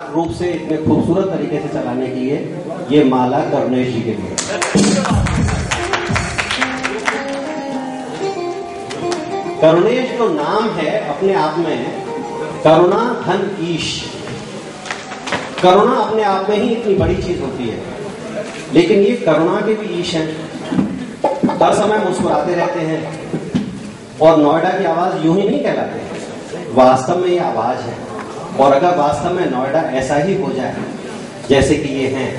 रूप से इतने खूबसूरत तरीके से चलाने के लिए ये माला करुणेश जी के लिए। करुणेश जो नाम है अपने आप में करुणा धन ईश। करुणा अपने आप में ही इतनी बड़ी चीज़ होती है, लेकिन ये करुणा के भी ईश हैं। हर समय मुस्कुराते रहते हैं और नोएडा की आवाज़ यूँ ही नहीं कहलाते। वास्तव में ये आवाज़ है। और अगर वास्तव में नोएडा ऐसा ही हो जाए, जैसे कि ये हैं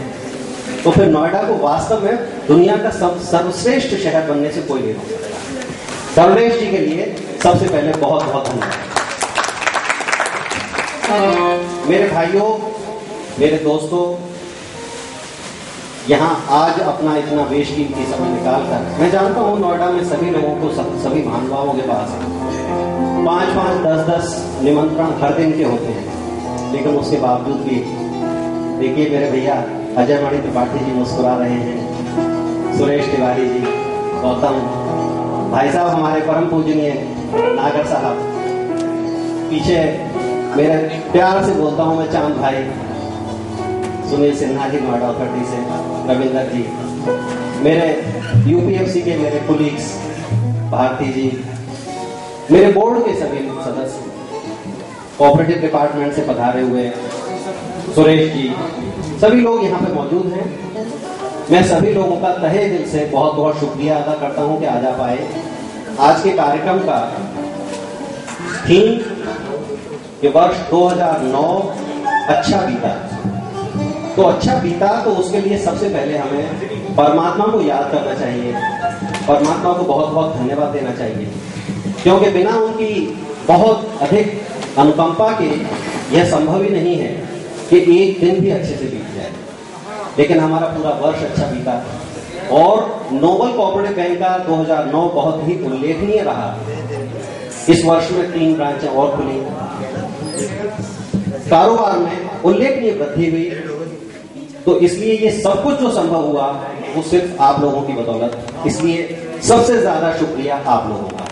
तो फिर नोएडा को वास्तव में दुनिया का सब सर्वश्रेष्ठ शहर बनने से कोई नहीं रोक सर्वेश जी के लिए सबसे पहले बहुत बहुत धन्यवाद। मेरे भाइयों, मेरे दोस्तों, यहाँ आज अपना इतना वेश की समय निकाल कर मैं जानता हूँ नोएडा में सभी लोगों को, सभी महानुभावों के पास पाँच पाँच दस दस निमंत्रण हर दिन के होते हैं। लेकिन उसके बावजूद भी, देखिए मेरे भैया, अजय मणि त्रिपाठी जी मुस्कुरा रहे हैं। सुरेश तिवारी जी, गौतम, भाई साहब हमारे परम पूजनीय नागर साहब। पीछे मेरे प्यार से बोलता हूँ मैं चाँद भाई। सुनील सिन्हा जी नोएडा अथॉरिटी से, रविंदर जी। मेरे यूपीएफसी के मेरे कुलीग्स भारती जी मेरे बोर्ड के सभी सदस्य कोऑपरेटिव डिपार्टमेंट से पधारे हुए सुरेश जी, सभी लोग यहाँ पे मौजूद हैं। मैं सभी लोगों का तहे दिल से बहुत बहुत शुक्रिया अदा करता हूँ कि आज आप आए। आज के कार्यक्रम का थीम कि वर्ष 2009 अच्छा बीता। तो अच्छा बीता तो उसके लिए सबसे पहले हमें परमात्मा को याद करना चाहिए। परमात्मा को बहुत बहुत धन्यवाद देना चाहिए। क्योंकि बिना उनकी बहुत अधिक अनुकंपा के यह संभव ही नहीं है कि एक दिन भी अच्छे से बीत जाए। लेकिन हमारा पूरा वर्ष अच्छा बीता। और नोबल कोऑपरेटिव बैंक का 2009 बहुत ही उल्लेखनीय रहा। इस वर्ष में तीन ब्रांचें और खुली। कारोबार में उल्लेखनीय वृद्धि हुई। तो इसलिए ये सब कुछ जो संभव हुआ, वो सिर्फ़ आप लोगों की बदौलत। इसलिए सबसे ज़्यादा शुक्रिया आप लोगों का।